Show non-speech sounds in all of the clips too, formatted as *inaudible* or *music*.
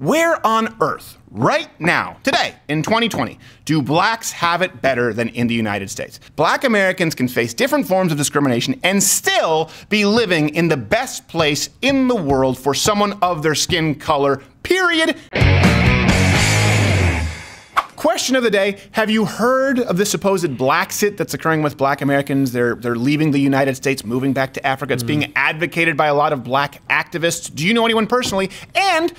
Where on earth, right now, today, in 2020, do blacks have it better than in the United States? Black Americans can face different forms of discrimination and still be living in the best place in the world for someone of their skin color, period. Question of the day Have you heard of the supposed Blaxit that's occurring with black Americans? They're, they're leaving the United States, moving back to Africa. It's mm. being advocated by a lot of black activists. Do you know anyone personally? And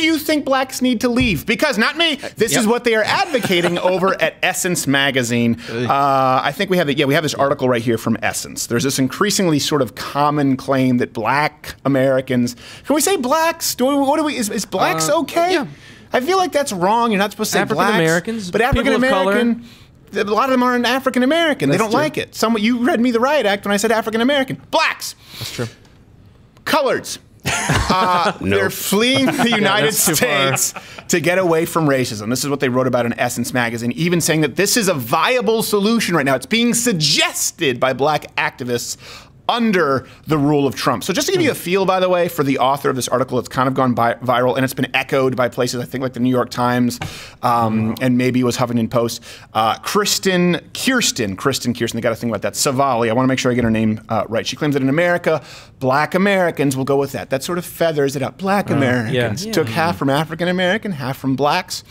do you think blacks need to leave? Because not me. This yep. is what they are advocating *laughs* over at Essence magazine. Uh, I think we have it. Yeah, we have this article right here from Essence. There's this increasingly sort of common claim that black Americans. Can we say blacks? Do we, what do we? Is, is blacks uh, okay? Yeah. I feel like that's wrong. You're not supposed to say African Americans, but African American. A lot of them aren't African American. They don't true. like it. Some you read me the riot act when I said African American. Blacks. That's true. Coloreds. Uh, *laughs* nope. They're fleeing the *laughs* United yeah, States to get away from racism. This is what they wrote about in Essence magazine, even saying that this is a viable solution right now. It's being suggested by black activists under the rule of Trump. So just to give you a feel, by the way, for the author of this article, it's kind of gone viral and it's been echoed by places, I think like the New York Times um, and maybe it was Huffington Post. Uh, Kristen Kirsten, Kristen Kirsten, they got a thing about that. Savali, I want to make sure I get her name uh, right. She claims that in America, black Americans will go with that. That sort of feathers it up. Black uh, Americans yeah. took yeah. half from African American, half from blacks.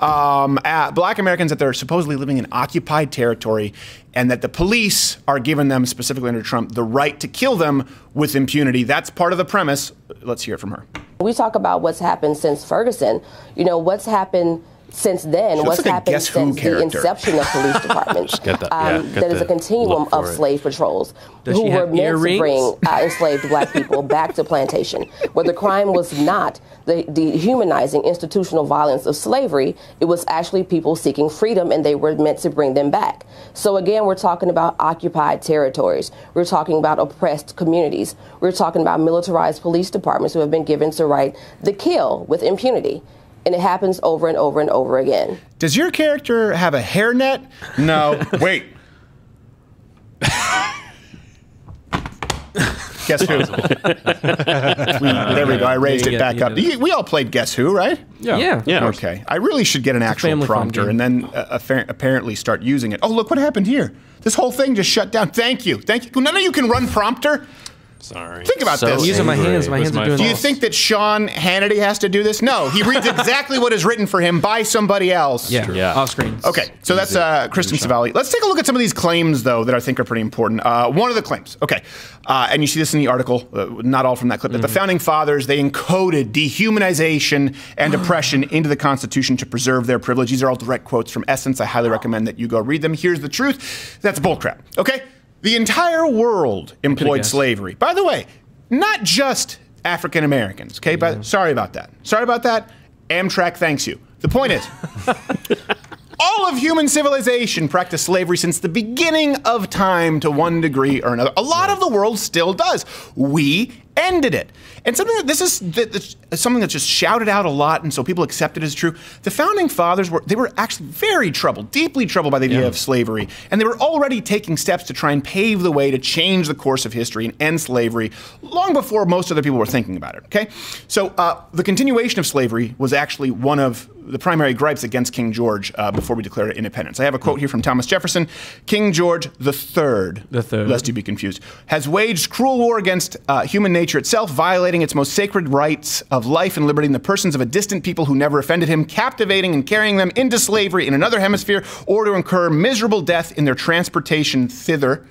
Um, black Americans that they're supposedly living in occupied territory and that the police are giving them, specifically under Trump, the right to kill them with impunity. That's part of the premise. Let's hear it from her. We talk about what's happened since Ferguson. You know, what's happened since then, what's like happened since the inception of police *laughs* departments. that. Um, yeah, that is a continuum of slave patrols Does who were meant earrings? to bring uh, enslaved black people *laughs* back to plantation, where the crime was not the dehumanizing institutional violence of slavery. It was actually people seeking freedom, and they were meant to bring them back. So again, we're talking about occupied territories. We're talking about oppressed communities. We're talking about militarized police departments who have been given to right the kill with impunity and it happens over and over and over again. Does your character have a hairnet? No. Wait. Guess who? we, *laughs* there we go. I raised it back up. We all played Guess Who, right? Yeah. Yeah. yeah. Okay. I really should get an actual prompter and then uh, apparently start using it. Oh, look what happened here. This whole thing just shut down. Thank you. Thank you. None of you can run prompter. Sorry. Think about so this. I'm using my hands. My hands are doing Do you think that Sean Hannity has to do this? No. He reads *laughs* exactly what is written for him by somebody else. Yeah. yeah. Off screen. Okay. So that's uh, Kristen Savali. Let's take a look at some of these claims, though, that I think are pretty important. Uh, one of the claims. Okay. Uh, and you see this in the article, uh, not all from that clip, mm-hmm. but the mm-hmm. founding fathers, they encoded dehumanization and *sighs* oppression into the Constitution to preserve their privilege. These are all direct quotes from Essence. I highly recommend that you go read them. Here's the truth. That's bullcrap. Okay? The entire world employed slavery. By the way, not just African Americans. Okay, yeah. but sorry about that. Sorry about that. Amtrak thanks you. The point is, *laughs* all of human civilization practiced slavery since the beginning of time to one degree or another. A lot of the world still does. We ended it. And something that this is that's something that's just shouted out a lot, and so people accept it as true. The founding fathers were they were actually very troubled, deeply troubled by the idea yeah. of slavery, and they were already taking steps to try and pave the way to change the course of history and end slavery long before most other people were thinking about it. Okay, so uh, the continuation of slavery was actually one of the primary gripes against King George uh, before we declared independence. I have a quote here from Thomas Jefferson: "King George the Third, the third, lest you be confused, has waged cruel war against uh, human nature." Nature itself, violating its most sacred rights of life and liberty in the persons of a distant people who never offended him, captivating and carrying them into slavery in another hemisphere, or to incur miserable death in their transportation thither.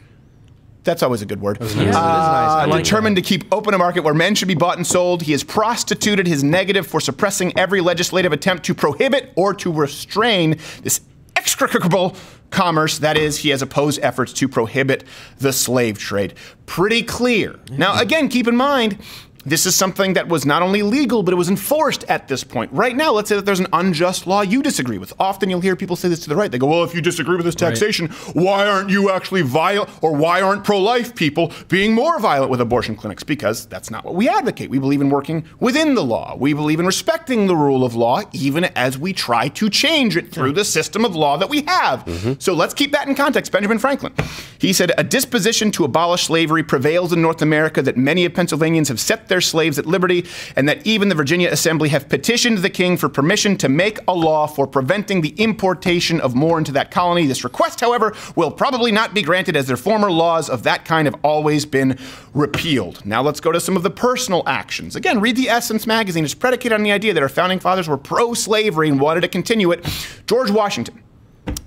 That's always a good word. Nice. Uh, determined to keep open a market where men should be bought and sold, he has prostituted his negative for suppressing every legislative attempt to prohibit or to restrain this execrable commerce. That is, he has opposed efforts to prohibit the slave trade. Pretty clear. Now, mm-hmm. again, keep in mind, this is something that was not only legal, but it was enforced at this point. Right now, let's say that there's an unjust law you disagree with. Often you'll hear people say this to the right. They go, well, if you disagree with this taxation, right. why aren't you actually violent, or why aren't pro life people being more violent with abortion clinics? Because that's not what we advocate. We believe in working within the law. We believe in respecting the rule of law, even as we try to change it through the system of law that we have. Mm-hmm. So let's keep that in context. Benjamin Franklin. He said, a disposition to abolish slavery prevails in North America that many of Pennsylvanians have set their their slaves at liberty, and that even the Virginia Assembly have petitioned the king for permission to make a law for preventing the importation of more into that colony. This request, however, will probably not be granted as their former laws of that kind have always been repealed. Now let's go to some of the personal actions. Again, read the Essence magazine. It's predicated on the idea that our founding fathers were pro slavery and wanted to continue it. George Washington.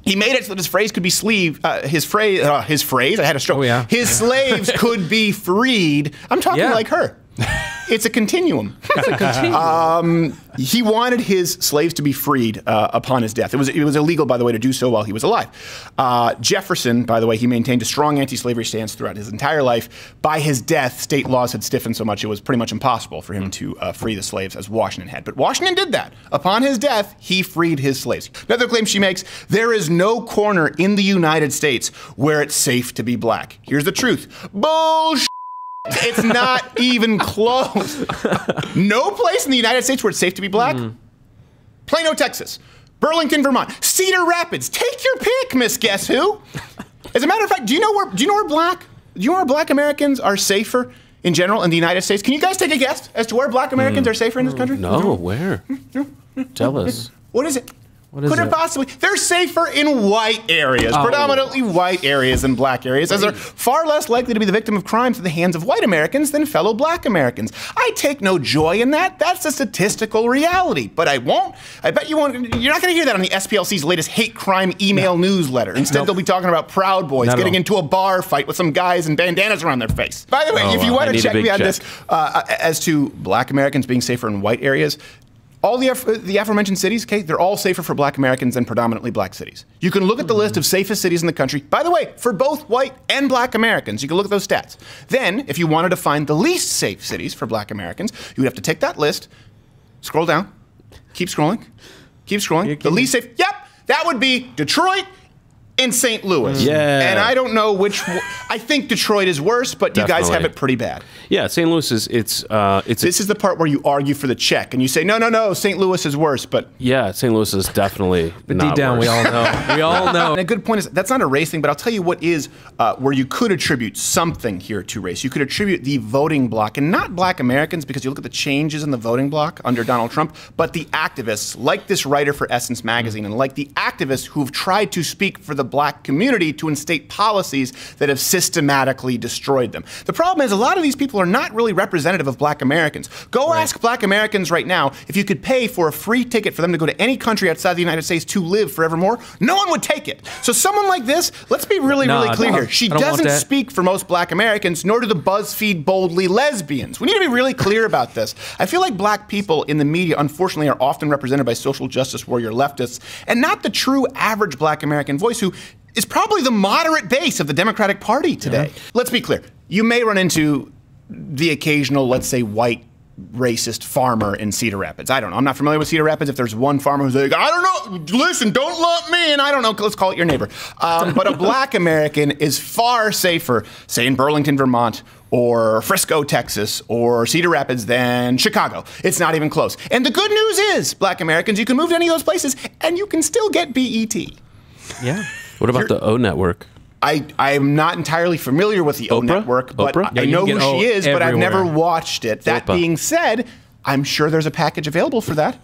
He made it so that his phrase could be sleeve. Uh, his phrase. Uh, his phrase. I had a stroke. Oh, yeah. His slaves *laughs* could be freed. I'm talking Yeah. like her. *laughs* It's a continuum. *laughs* It's a continuum. Um, he wanted his slaves to be freed uh, upon his death. It was it was illegal, by the way, to do so while he was alive. Uh, Jefferson, by the way, he maintained a strong anti-slavery stance throughout his entire life. By his death, state laws had stiffened so much it was pretty much impossible for him to uh, free the slaves as Washington had. But Washington did that. Upon his death, he freed his slaves. Another claim she makes: there is no corner in the United States where it's safe to be black. Here's the truth: bullshit. It's not even close. No place in the United States where it's safe to be black. Plano, Texas. Burlington, Vermont. Cedar Rapids. Take your pick, Miss Guess Who. As a matter of fact, do you know where do you know where black do you know where black Americans are safer in general in the United States? Can you guys take a guess as to where black Americans hmm. are safer in this country? No, where? Hmm? Tell us. What is it? What is Could it possibly? They're safer in white areas, Oh. predominantly white areas than black areas, as they're far less likely to be the victim of crimes at the hands of white Americans than fellow black Americans. I take no joy in that. That's a statistical reality. But I won't. I bet you won't. You're not going to hear that on the SPLC's latest hate crime email newsletter. Instead, they'll be talking about Proud Boys Not getting into a bar fight with some guys and bandanas around their face. By the way, Oh, if you wow. want to check me on check. this, uh, as to black Americans being safer in white areas, all the, the aforementioned cities, okay, they're all safer for black Americans than predominantly black cities. You can look at the list of safest cities in the country, by the way, for both white and black Americans. You can look at those stats. Then, if you wanted to find the least safe cities for black Americans, you would have to take that list, scroll down, keep scrolling, keep scrolling. The least safe, yep, that would be Detroit and St. Louis. Yeah. And I don't know which, I think Detroit is worse, but you guys have it pretty bad. Yeah, St. Louis is it's uh it's This is the part where you argue for the check and you say, no, no, no, St. Louis is worse. But yeah, St. Louis is definitely *laughs* But not deep down, worse. we all know. *laughs* We all know. and a good point is that's not a race thing, but I'll tell you what is uh, where you could attribute something here to race. You could attribute the voting bloc, and not black Americans, because you look at the changes in the voting bloc under Donald Trump, but the activists, like this writer for Essence Magazine, and like the activists who've tried to speak for the black community to instate policies that have systematically destroyed them. The problem is a lot of these people are not really representative of black Americans. Go ask black Americans right now if you could pay for a free ticket for them to go to any country outside the United States to live forevermore. No one would take it. So someone like this, let's be really, Nah, really clear here. She I don't want doesn't speak for most black Americans, nor do the BuzzFeed boldly lesbians. We need to be really clear about this. I feel like black people in the media, unfortunately, are often represented by social justice warrior leftists, and not the true average black American voice who is probably the moderate base of the Democratic Party today. Let's be clear. You may run into the occasional, let's say, white racist farmer in Cedar Rapids. I don't know. I'm not familiar with Cedar Rapids. If there's one farmer who's like, I don't know, listen, don't lump me in. I don't know. Let's call it your neighbor. Um, but a black American is far safer, say in Burlington, Vermont, or Frisco, Texas, or Cedar Rapids than Chicago. It's not even close. And the good news is, black Americans, you can move to any of those places and you can still get BET. Yeah. What about the O network? I, I'm not entirely familiar with the O Network, but Oprah? I, Yeah, I know who O she is, but I've never watched it. That Oprah. being said, I'm sure there's a package available for that.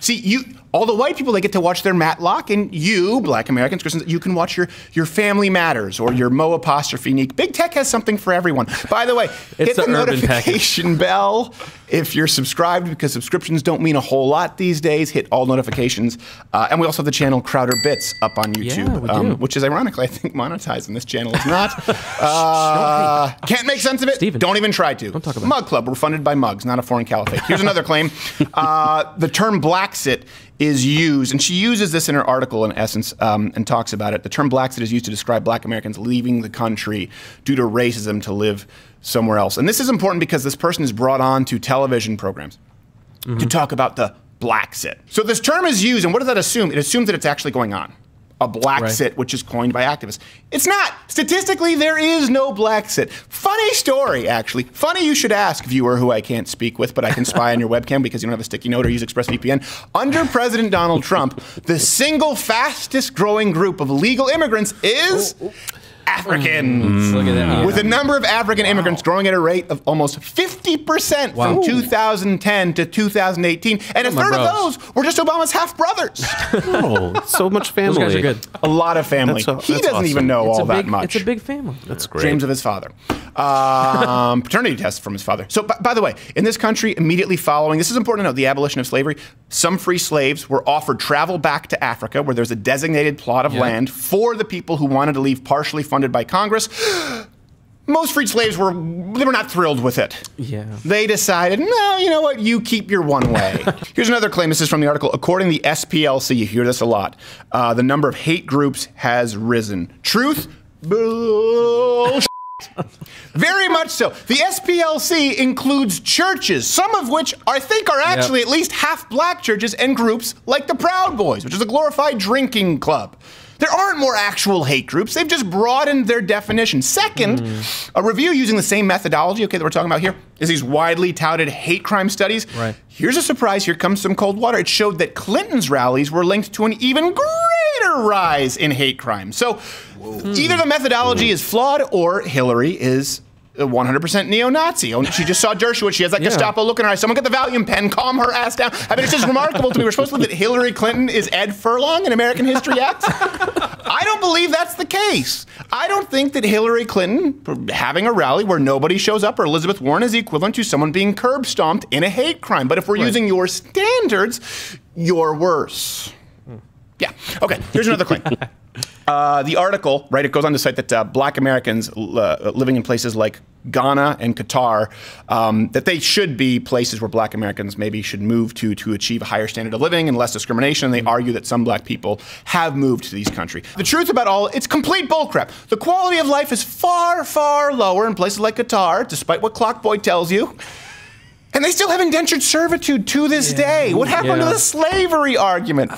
See, you all the white people they get to watch their Matlock, and you, Black Americans, Christians, you can watch your your Family Matters or your Mo apostrophe Neek. Big Tech has something for everyone. By the way, hit It's the, the notification *laughs* bell if you're subscribed because subscriptions don't mean a whole lot these days. Hit all notifications, uh, and we also have the channel Crowder Bits up on YouTube, we um, which is ironically I think monetized, and this channel is not. *laughs* uh, can't make sense of it. Steven. Don't even try to. Don't talk about Mug Club. We're funded by mugs, not a foreign caliphate. Here's another claim. *laughs* Uh, the term Blaxit is used, and she uses this in her article in essence um, and talks about it. The term Blaxit is used to describe black Americans leaving the country due to racism to live somewhere else. And this is important because this person is brought on to television programs to talk about the Blaxit. So this term is used, and what does that assume? It assumes that it's actually going on. A black Right. sit, which is coined by activists. It's not. Statistically, there is no Blaxit. Funny story, actually. Funny you should ask, viewer, who I can't speak with, but I can spy on your *laughs* webcam because you don't have a sticky note or use ExpressVPN. Under President Donald Trump, the single fastest growing group of legal immigrants is oh, oh. Africans. Look at that. With the number of African wow. immigrants growing at a rate of almost 50% wow. from 2010 to 2018. And a third of those were just Obama's half brothers. *laughs* oh, so much family. Those guys are good. A lot of family. A, he doesn't awesome. even know it's all big, that much. It's a big family. That's great. Dreams of his father. Um, *laughs* paternity test from his father. So, by, by the way, in this country, immediately following, this is important to note, the abolition of slavery, some free slaves were offered travel back to Africa where there's a designated plot of yeah. land for the people who wanted to leave partially funded by Congress. Most freed slaves were they were not thrilled with it. Yeah. They decided, no, you know what, you keep your one way. *laughs* Here's another claim. This is from the article. According to the SPLC, you hear this a lot. Uh, the number of hate groups has risen. Truth? Bullshit. *laughs* Very much so. The SPLC includes churches, some of which I think are actually yep. at least half black churches and groups like the Proud Boys, which is a glorified drinking club. There aren't more actual hate groups. They've just broadened their definition. Second, mm. a review using the same methodology, okay, that we're talking about here, is these widely touted hate crime studies. Right. Here's a surprise. Here comes some cold water. It showed that Clinton's rallies were linked to an even greater rise in hate crime. So Whoa. either the methodology is flawed or Hillary is 100% neo-Nazi. She just saw Dershowitz. She has that yeah. Gestapo look in her eyes. Someone get the Valium pen. Calm her ass down. I mean, it's just remarkable to me. We're supposed to believe that Hillary Clinton is Ed Furlong in American History X. I don't believe that's the case. I don't think that Hillary Clinton having a rally where nobody shows up or Elizabeth Warren is equivalent to someone being curb stomped in a hate crime. But if we're right. using your standards, you're worse. Yeah. Okay. Here's another claim. Uh, the article, right, it goes on to cite that uh, black Americans uh, living in places like Ghana and Qatar, um, that they should be places where black Americans maybe should move to to achieve a higher standard of living and less discrimination. They argue that some black people have moved to these countries. The truth about all, it's complete bullcrap. The quality of life is far, far lower in places like Qatar, despite what Clockboy tells you. And they still have indentured servitude to this yeah. day. What happened yeah. to the slavery argument?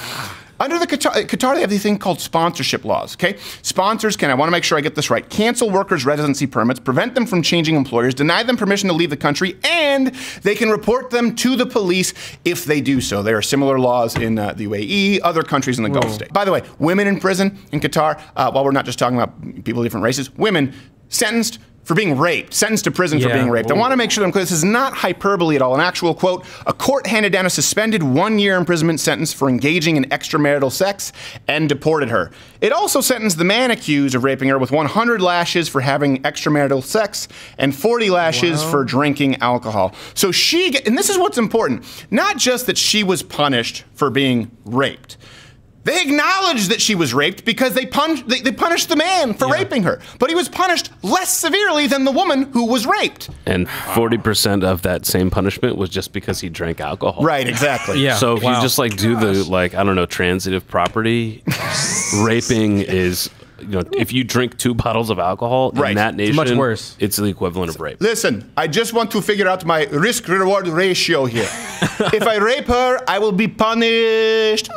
Under the Qatar, Qatar, they have this thing called sponsorship laws. Okay, sponsors can I want to make sure I get this right. Cancel workers' residency permits, prevent them from changing employers, deny them permission to leave the country, and they can report them to the police if they do so. There are similar laws in uh, the UAE, other countries in the Whoa. Gulf states. By the way, women in prison in Qatar, uh, while we're not just talking about people of different races, women sentenced for being raped, sentenced to prison yeah. for being raped. Ooh. I want to make sure that I'm clear. This is not hyperbole at all. An actual quote: "A court handed down a suspended one-year imprisonment sentence for engaging in extramarital sex and deported her. It also sentenced the man accused of raping her with 100 lashes for having extramarital sex and 40 lashes wow. for drinking alcohol. So she, and this is what's important: not just that she was punished for being raped." They acknowledged that she was raped because they, pun- they, they punished the man for yeah. raping her. But he was punished less severely than the woman who was raped. And 40% of that same punishment was just because he drank alcohol. Right, exactly. yeah. So if wow. you just like do the, like, I don't know, transitive property, *laughs* raping is you know, if you drink two bottles of alcohol right. in that nation, it's much worse. It's the equivalent of rape. Listen, I just want to figure out my risk reward ratio here. *laughs* if I rape her, I will be punished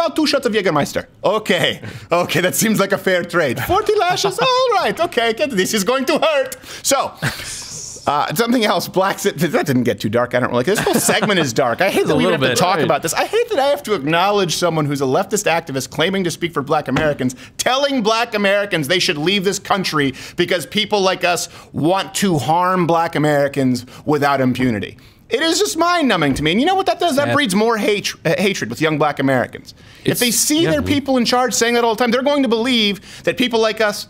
about two shots of Jägermeister. Okay, okay, that seems like a fair trade. 40 lashes, *laughs* all right, okay, this is going to hurt. So, uh, something else, blacks. That didn't get too dark. I don't really. This whole segment is dark. I hate *laughs* that we have bit, to talk right. about this. I hate that I have to acknowledge someone who's a leftist activist claiming to speak for Black Americans, telling Black Americans they should leave this country because people like us want to harm Black Americans without impunity. It is just mind numbing to me. And you know what that does? That breeds more hate, uh, hatred with young black Americans. It's, if they see yeah. their people in charge saying that all the time, they're going to believe that people like us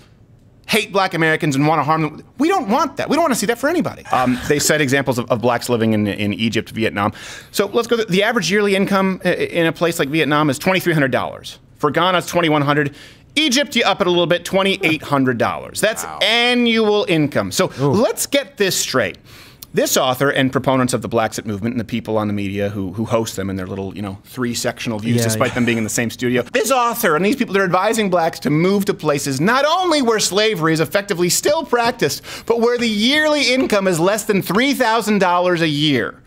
hate black Americans and want to harm them. We don't want that. We don't want to see that for anybody. Um, they cite examples of, of, blacks living in, in Egypt, Vietnam. So let's go. The average yearly income in a place like Vietnam is $2,300. For Ghana, it's 2100 Egypt, you up it a little bit, $2,800. That's wow. annual income. So Ooh. let's get this straight this author and proponents of the Blaxit movement and the people on the media who, who host them in their little, you know, three sectional views, yeah, despite yeah. them being in the same studio. This author and these people, they're advising blacks to move to places not only where slavery is effectively still practiced, but where the yearly income is less than $3,000 a year.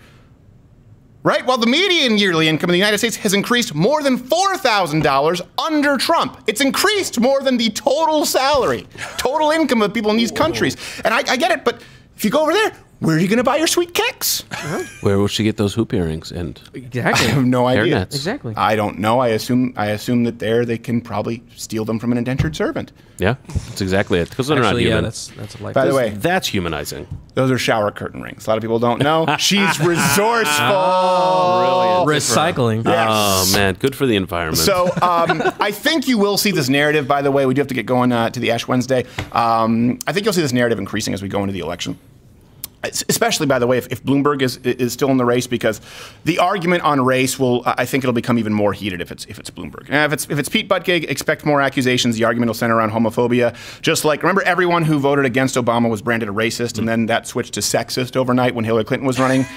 Right? While the median yearly income in the United States has increased more than $4,000 under Trump. It's increased more than the total salary, total income of people in these countries. And I, I get it, but if you go over there, where are you going to buy your sweet kicks? Where will she get those hoop earrings? And exactly, I have no idea. Nets. Exactly, I don't know. I assume I assume that there they can probably steal them from an indentured servant. Yeah, that's exactly it. Because they're Actually, not human. Yeah, that's that's like. By the way, that's humanizing. Those are shower curtain rings. A lot of people don't know. *laughs* She's resourceful. Oh, brilliant. Recycling. Yes. Oh man, good for the environment. So um, I think you will see this narrative. By the way, we do have to get going uh, to the Ash Wednesday. Um, I think you'll see this narrative increasing as we go into the election especially by the way if, if, bloomberg is, is still in the race because the argument on race will i think it'll become even more heated if it's if it's bloomberg. And if it's if it's pete buttigieg expect more accusations. The argument will center around homophobia. Just like remember everyone who voted against obama was branded a racist and then that switched to sexist overnight when hillary clinton was running. *laughs*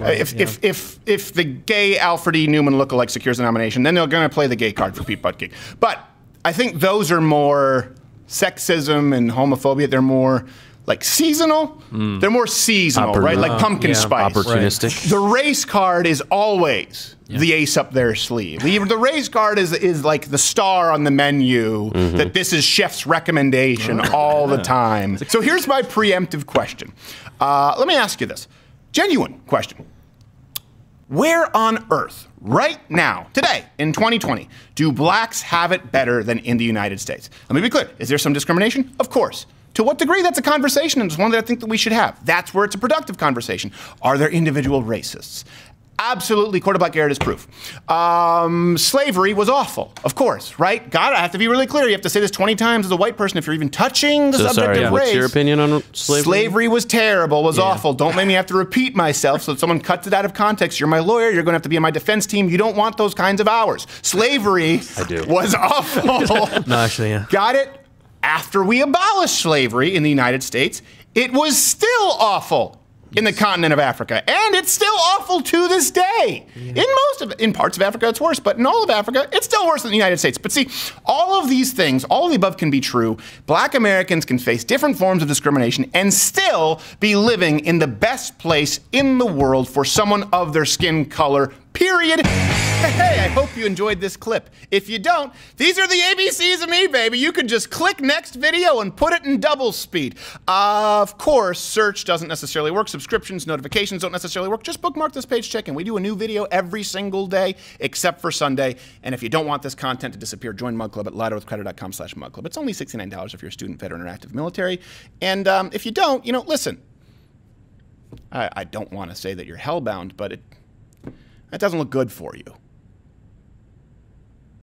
Right, if, yeah. if, if if the gay alfred e. Neuman lookalike secures the nomination then they're going to play the gay card for pete buttigieg. But i think those are more sexism and homophobia. They're more like seasonal. Mm. They're more seasonal, Oppor- right? Like pumpkin yeah. spice. Opportunistic. Right. The race card is always yeah. the ace up their sleeve. The, the, race card is is like the star on the menu mm-hmm. that this is chef's recommendation oh. *laughs* all the time. So here's my preemptive question. Uh, let me ask you this. Genuine question. Where on earth, right now, today, in 2020, do blacks have it better than in the United States? Let me be clear. Is there some discrimination? Of course. To what degree? That's a conversation, and it's one that I think that we should have. That's where it's a productive conversation. Are there individual racists? Absolutely, Black Garrett is proof. Um, slavery was awful, of course, right? God, I have to be really clear. You have to say this 20 times as a white person if you're even touching the so subject sorry, of yeah. race. What's your opinion on slavery? Slavery was terrible, was yeah. awful. Don't make me have to repeat myself so that someone cuts it out of context. You're my lawyer. You're going to have to be on my defense team. You don't want those kinds of hours. Slavery I do. was awful. *laughs* no, actually, yeah. Got it? After we abolished slavery in the United States, it was still awful in the continent of Africa, and it's still awful to this day. Yeah. In most of, in parts of Africa, it's worse, but in all of Africa, it's still worse than the United States. But see, all of these things, all of the above can be true. Black Americans can face different forms of discrimination and still be living in the best place in the world for someone of their skin color. Period. Hey, I hope you enjoyed this clip. If you don't, these are the ABCs of me, baby. You can just click next video and put it in double speed. Of course, search doesn't necessarily work. Subscriptions, notifications don't necessarily work. Just bookmark this page, check in. We do a new video every single day, except for Sunday. And if you don't want this content to disappear, join Mug Club at louderwithcrowder.com slash Mug Club. It's only $69 if you're a student, veteran, or active military. And um, if you don't, you know, listen, I, I don't want to say that you're hellbound, but it, that doesn't look good for you.